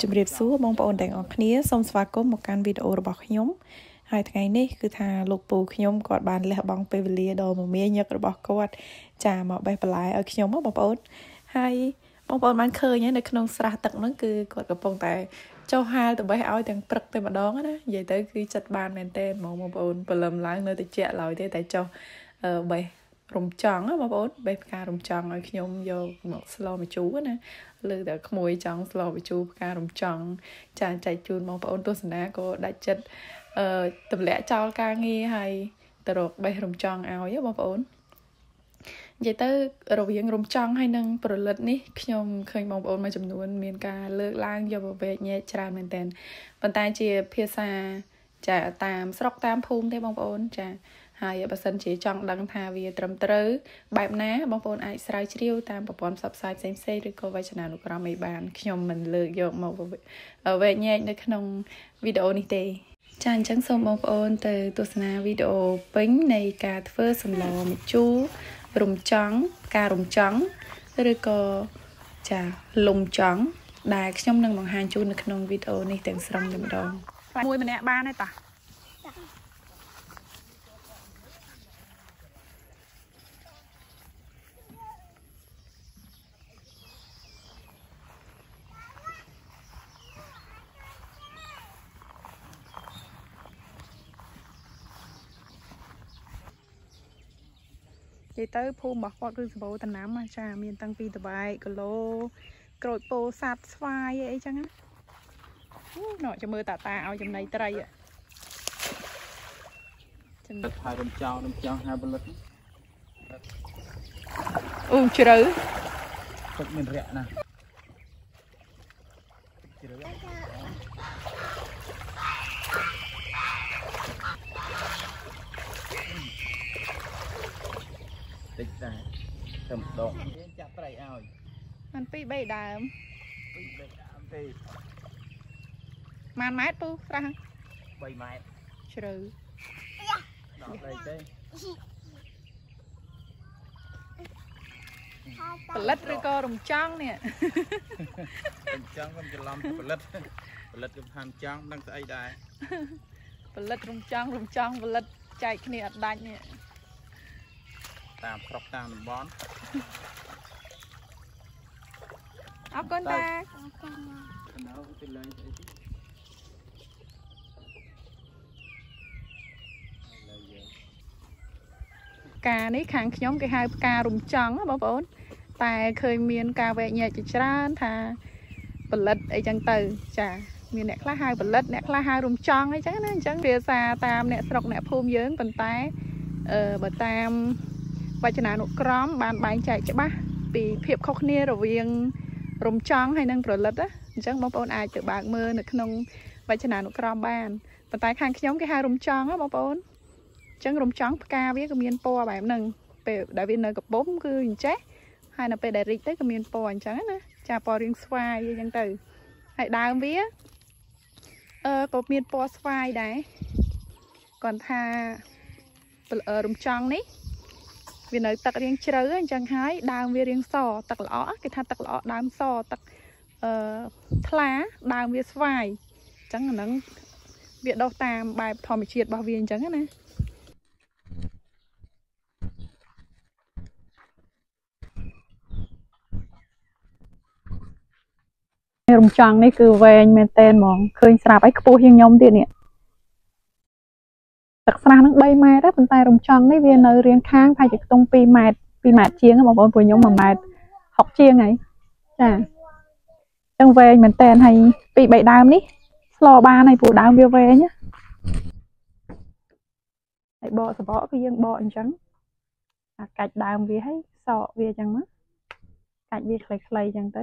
ជម្រាបសួរបងប្អូនទាំងអស់គ្នាសូមស្វាគមន៍មកកាន់វីដេអូរបស់ខ្ញុំហើយថ្ងៃនេះគឺថាលោកពូខ្ញុំគាត់បានលះបង់ពេលវេលាដ៏មមាញឹករបស់គាត់ចាមកបេះបន្លែឲ្យខ្ញុំបងប្អូនហើយបងប្អូនបានឃើញនៅក្នុងស្រះទឹកហ្នឹងគឺគាត់កំពុងតែចុះហាលទៅបេះឲ្យទាំងព្រឹកតែម្ដងណានិយាយទៅគឺចិត្តបានមែនតើហ្មងបងប្អូនព្រលឹមឡើងនៅតិចឡើយទេតែចុះបេះរំចង់បងប្អូនបេះផ្ការរំចង់ឲ្យខ្ញុំយកមកស្លម្ជូរណា លើតែក្មួយចង់ស្លម្ជូរផ្ការរំចង់ចាចែកជូនបងប្អូនទស្សនាក៏ដាច់ចិត្តអឺទម្លាក់ចោលការងារហើយទៅរកបេះរំចង់ឲ្យបងប្អូននិយាយទៅរវាងរំចង់ហើយនឹងប្រលិតនេះខ្ញុំឃើញបងប្អូនមួយចំនួន មានការលើកឡើងយកប្រវេកញែកច្រើនមែនតើប៉ុន្តែជាភាសាចាតាមស្រុកតាមភូមិទេបងប្អូនចា ហើយបើសិនជាចង់ដឹងថាវាត្រឹមត្រូវបែបណាបងប្អូនអាចស្រាវជ្រាវតាមប្រព័ន្ធផ្សព្វផ្សាយផ្សេងផ្សេងឬក៏វេទនានុក្រមអីបានខ្ញុំមិនលើកយកមកវែកញែកនៅក្នុងវីដេអូនេះទេចាអញ្ចឹងសូមបងប្អូនទៅទស្សនាវីដេអូពេញនៃការធ្វើសម្លម្ជូររំចង់ការរំចង់ឬក៏ចាលំចង់ដែលខ្ញុំនឹងបង្ហាញជូននៅក្នុងវីដេអូនេះទាំងស្រុងតែម្ដងមួយម្នាក់បានទេតា និយាយទៅភូមិរបស់គាត់គឺសម្បូរតំណាំចាមានតាំងពីតបែកគីឡូក្រូចពោធិ៍សាត់ស្វាយអីចឹងណាអូណោចាំមើលតាតាឲ្យចំណីត្រីចំណិតហើយរំចោលរំចង់ហើយផលិតអូជ្រៅទឹកមានរយៈណាជ្រៅតិចដែរ ទៅម្ដងយើងចាក់ត្រីឲ្យมันពី3ដើមពី3ដើមទេម៉ានម៉ែត្រពូស្រះ3ម៉ែត្រជ្រៅដល់ដីទេផលិតឬក៏រំចង់នេះរំចង់ខ្ញុំច្រឡំផលិតផលិតខ្ញុំហានចង់ដឹងស្អីដែរផលិតរំចង់រំចង់ផលិតចែកគ្នាអត់ដាច់នេះ តាមស្រុកតាមតំបន់អរគុណតានៅទៅលេងស្អីទីការនេះខាងខ្ញុំគេហៅផ្ការរំចង់បងប្អូន តែឃើញមាន ការវែកញែកជាច្រើនថាផលិតអីចឹងទៅ ចាមានអ្នកខ្លះហៅផលិតអ្នកខ្លះហៅរំចង់អីចឹងណាអញ្ចឹងភាសាតាមអ្នកស្រុកអ្នកភូមិយើងប៉ុន្តែអឺបើតាម វចនានុក្រមបានបែងចែកច្បាស់ពីភាពខុសគ្នារវាងរំចង់ហើយនិងប្រលិតណាអញ្ចឹងបងប្អូនអាចទៅបើកមើលនៅក្នុងវចនានុក្រមបានប៉ុន្តែខាងខ្ញុំគេហៅរំចង់ណាបងប្អូនអញ្ចឹងរំចង់ផ្កាវាក៏មានពណ៌បែបហ្នឹងពេលដែលវានៅកពុំគឺអញ្ចេះហើយនៅពេលដែលរីកទៅក៏មានពណ៌អញ្ចឹងណាចាពណ៌រាងស្វាយអញ្ចឹងទៅហើយដើមវាអឺក៏មានពណ៌ស្វាយដែរគាត់ថារំចង់នេះ វានៅទឹករាងជ្រៅអញ្ចឹងហើយដើមវារាងសទឹកល្អគេថាទឹកល្អដើមសទឹកអឺថ្លាដើមវាស្វាយអញ្ចឹងអាហ្នឹងវាដុះតាមបែបធម្មជាតិរបស់វាអញ្ចឹងណារំចង់នេះគឺវែងមែនតែនហ្មងឃើញស្រាប់អីខ្ពស់ជាងខ្ញុំទៀតនេះ ទឹកស្រះហ្នឹង3ម៉ែត្រប៉ុន្តែរំចង់នេះវានៅរាងខាងប្រហែលជាខ្ទង់2ម៉ែត្រ2ម៉ែត្រជាងបងប្អូនព្រោះខ្ញុំ1ម៉ែត្រ60ជាងហើយចាចឹងវែងមែនតែនហើយពី3ដើមនេះស្លបានហើយព្រោះដើមវាវែងណាហើយបកសបកគឺយើងបកអញ្ចឹងអាកាច់ដើមវាហើយសក់វាអញ្ចឹងមកកាច់វាខ្លីៗអញ្ចឹងទៅ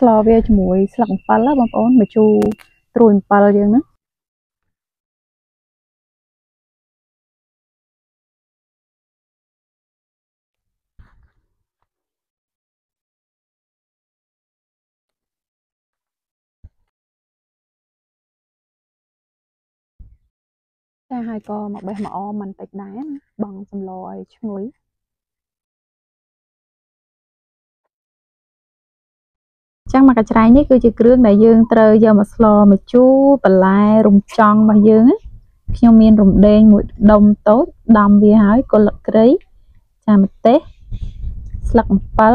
ស្លវាជាមួយស្លឹកអំពិលណាបងប្អូនមកជូរត្រួយអំពិលយើងហ្នឹងចាហើយក៏មកបេះមកអមបន្តិចដែរណាបងសម្លឲ្យឈ្ងុយ ចឹងមកកញ្ច្រែងនេះគឺជាគ្រឿងដែលយើងត្រូវយកមកស្លមកជូរបន្លែរំចង់របស់យើងខ្ញុំមានរំដេងមួយដុំតូចដំវាហើយគល់លឹកគ្រៃចាម្ទេសស្លឹកអំពិល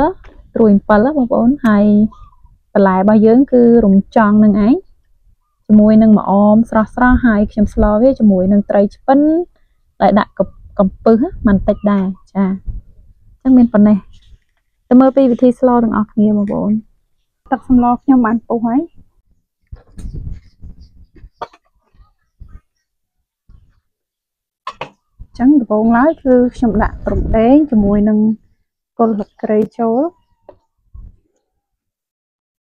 ត្រួយអំពិលបងប្អូនហើយបន្លែរបស់យើងគឺរំចង់នឹងឯងជាមួយនឹងម្អមស្រស់ស្រស់ហើយខ្ញុំស្លវាជាមួយនឹងត្រីឆ្ពិនដែលដាក់កំពឹសបន្តិចដែរចាអញ្ចឹងមានប៉ុណ្ណេះទៅមើលពីវិធីស្លទាំងអស់គ្នាបងប្អូន ទឹកសម្លខ្ញុំបានពុះហើយចឹងដំបូងឡើយគឺខ្ញុំដាក់រំដេងជាមួយនឹងគល់លឹកគ្រៃចូល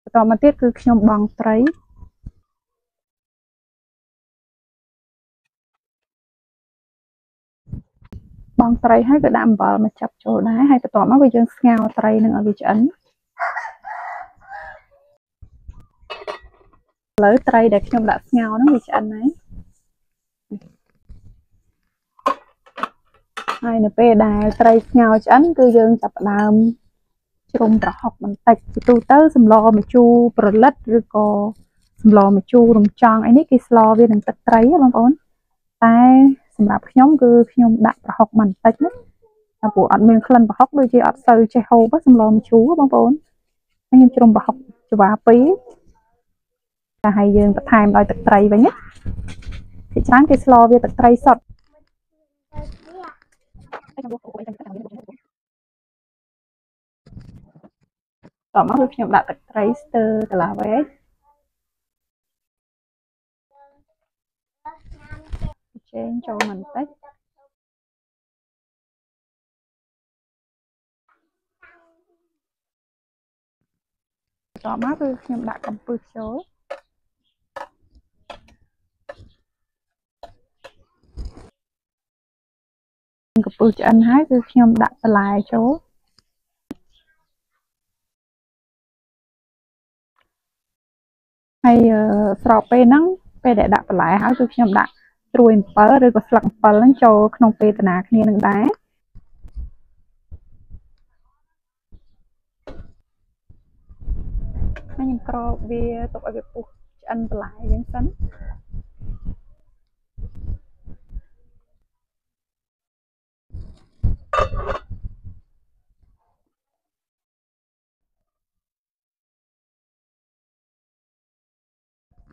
បន្តមកទៀតគឺខ្ញុំបង់ត្រីបងត្រីហើយក៏ដាក់អំបិលមកចាប់ចូលដែរហើយបន្ទាប់មកគឺយើងស្ងោរត្រីនឹងឲ្យវាឆ្អិន ឥឡូវត្រីដែលខ្ញុំដាក់ស្ងោរហ្នឹងវាឆ្អិនហើយហើយនៅពេលដែលត្រីស្ងោរឆ្អិនគឺយើងចាប់ផ្ដើមជ្រុំប្រហុកបន្តិចពីទូទៅសម្លម្ជូរប្រលិតឬក៏សម្លម្ជូររំចង់អីនេះគេស្លវានឹងទឹកត្រីបងប្អូនតែសម្រាប់ខ្ញុំគឺខ្ញុំដាក់ប្រហុកបន្តិចណាតែព្រោះអត់មានក្លិនប្រហុកដូចជាអត់សូវចេះហូបសម្លម្ជូរបងប្អូនហើយខ្ញុំជ្រុំប្រហុកច្បាពីរ តែឲ្យយើងបន្ថែមដោយទឹកត្រីវិញណាជាច្រើនគេស្លវាទឹកត្រីសុទ្ធតមកគឺខ្ញុំដាក់ទឹកត្រីស្ទើកន្លះវែកចេងចូលបន្តិចតមកគឺខ្ញុំដាក់កំពឹសចូល កំពឹសឆ្អិនហើយគឺខ្ញុំដាក់បន្លែចូលហើយស្របពេលហ្នឹងពេលដែលដាក់បន្លែហើយគឺខ្ញុំដាក់ត្រួយអំពិលឬក៏ស្លឹកអំពិលហ្នឹងចូលក្នុងពេលតាណាគ្នានឹងដែរហើយខ្ញុំក្របវាទុកឲ្យវាពុះឆ្អិនបន្លែយ៉ាងសិន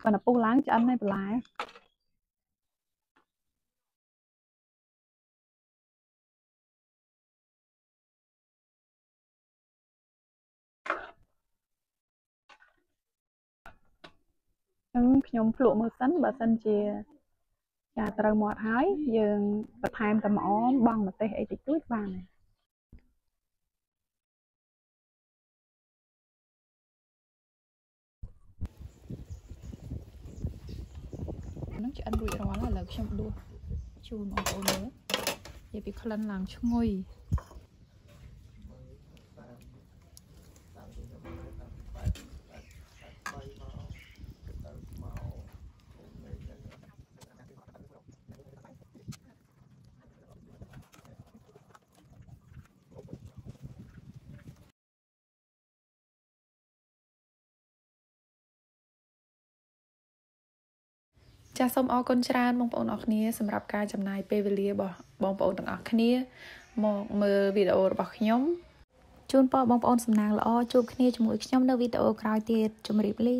បើនៅពុះឡើងឆ្អិនហើយបន្លែចឹងខ្ញុំភ្លក់មើលសិនបើសិនជាចាត្រូវមាត់ហើយយើងបន្ថែមតែម្អមបង់ម្ទេសអីតិចតួចបានហើយ នឹងឆ្អិនរួចរាល់ឥឡូវខ្ញុំដួសជូនបងប្អូនមើលនិយាយពីក្លិនឡើងឈ្ងុយ ចាសសូមអរគុណច្រើនបងប្អូនអរគ្នាសម្រាប់ការចំណាយពេលវេលារបស់បងប្អូនទាំងអស់គ្នា មកមើលវីដេអូរបស់ខ្ញុំជូនពរបងប្អូនសំណាងល្អជួបគ្នាជាមួយខ្ញុំនៅវីដេអូក្រោយទៀតជម្រាបលា